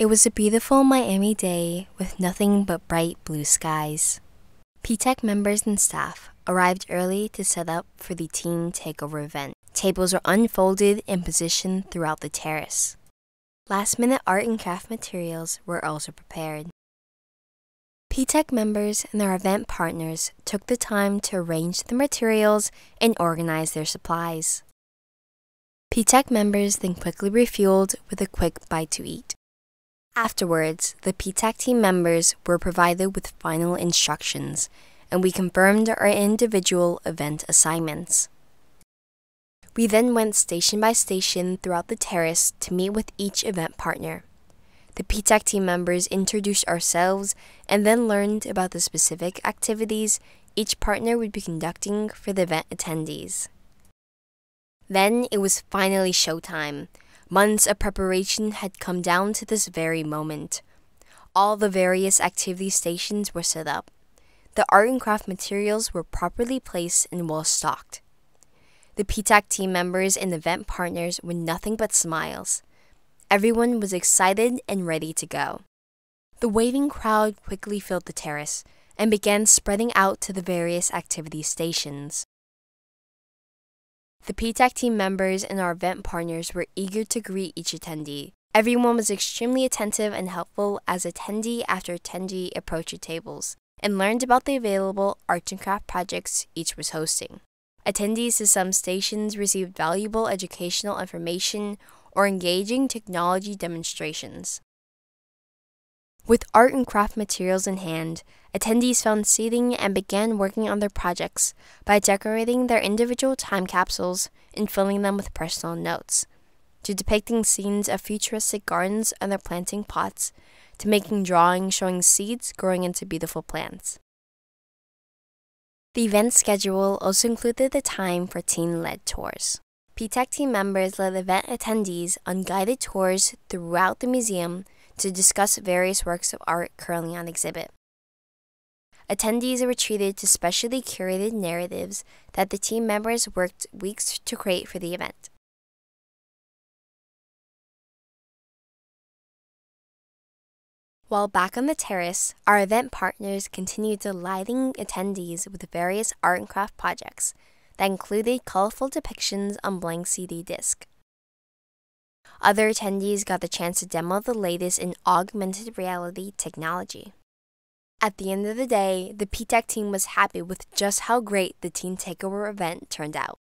It was a beautiful Miami day with nothing but bright blue skies. PTAC members and staff arrived early to set up for the teen takeover event. Tables were unfolded and positioned throughout the terrace. Last minute art and craft materials were also prepared. PTAC members and their event partners took the time to arrange the materials and organize their supplies. PTAC members then quickly refueled with a quick bite to eat. Afterwards, the PTAC team members were provided with final instructions, and we confirmed our individual event assignments. We then went station by station throughout the terrace to meet with each event partner. The PTAC team members introduced ourselves and then learned about the specific activities each partner would be conducting for the event attendees. Then it was finally showtime. Months of preparation had come down to this very moment. All the various activity stations were set up. The art and craft materials were properly placed and well stocked. The PTAC team members and event partners were nothing but smiles. Everyone was excited and ready to go. The waving crowd quickly filled the terrace and began spreading out to the various activity stations. The PTAC team members and our event partners were eager to greet each attendee. Everyone was extremely attentive and helpful as attendee after attendee approached the tables and learned about the available arts and craft projects each was hosting. Attendees to some stations received valuable educational information or engaging technology demonstrations. With art and craft materials in hand, attendees found seating and began working on their projects by decorating their individual time capsules and filling them with personal notes, to depicting scenes of futuristic gardens and their planting pots, to making drawings showing seeds growing into beautiful plants. The event schedule also included the time for teen led tours. PTAC team members led event attendees on guided tours throughout the museum to discuss various works of art currently on exhibit. Attendees were treated to specially curated narratives that the team members worked weeks to create for the event. While back on the terrace, our event partners continued delighting attendees with various art and craft projects that included colorful depictions on blank CD disc. Other attendees got the chance to demo the latest in augmented reality technology. At the end of the day, the PTAC team was happy with just how great the Teen Takeover event turned out.